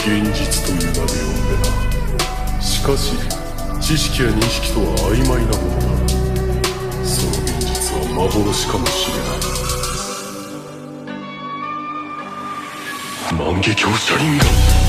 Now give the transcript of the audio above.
現実という名で呼んでなしかし知識や認識とは曖昧なものだその現実は幻かもしれない。万華鏡車輪が。